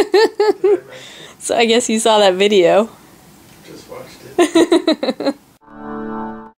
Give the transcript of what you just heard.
so I guess you saw that video. Just watched it.